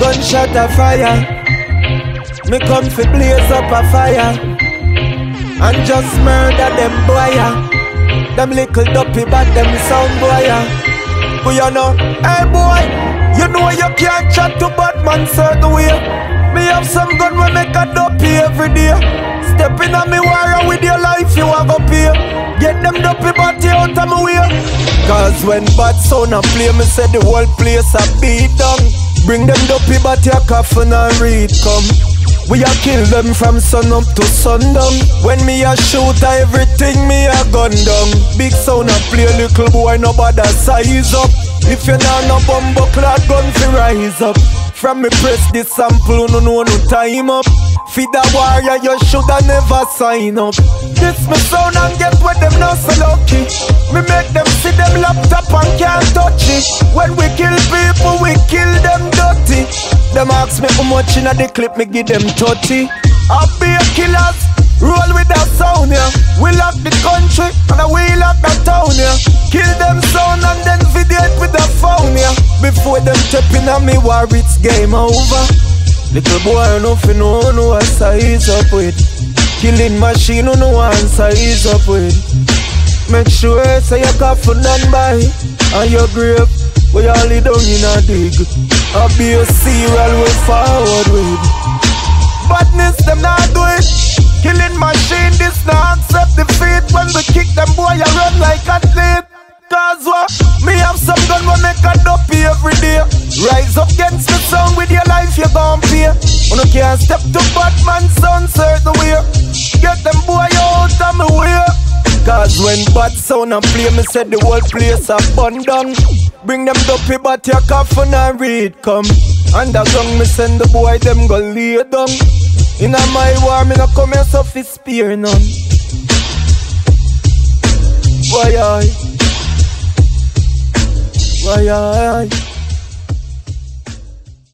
Gunshot a fire. Me come fi blaze up a fire. And just murder them boy. Ah. Them little dopey but them sound boy. yeah. But you know, hey boy, you know you can't chat to Batman certain way. Me have some gun we make a dopey every day. Step in on me wire with your life, you a go pay. Get them dopey body out of my way. Cause when bad sound a play, me say the whole place a beat down. Bring them dopey body a coffin and read come. We a kill them from sun up to sundown. When me a shoot everything me a gun down. Big sound a play little boy nobody size up. If you not no bumbo clad gun fi rise up. From me press this sample no know no time up. Feed the warrior you shoulda never sign up. This me sound and get where them not so lucky. Me make them ask me how much inna the clip, me give them 30. I be a killers, roll with that sound, yeah. We lock the country, and I we lock the town, yeah. Kill them sound and then video it with the phone, yeah. Before them stepping on me war, it's game over. Little boy, nothing, no, no, I size up with. Killing machine, no, no, one size up with. Make sure say your coffin done by And your grave you lay down in a dig I be a serial way forward with. Badness them not do it. Killing machine this not accept defeat When we kick them boy you run like athlete Cause what? Me have some gun we make a dopey every day. Rise up against the sun with your life you gon' pay You no can't step to Batman son certain way. Get them boy out of me way. Cause when bad sound a play, me said the whole place a bun down. Bring them dopey but your coffin and read come. Underground me send the boy them go lay down. In a my war me no come here so fi spear none. Why I? Why I?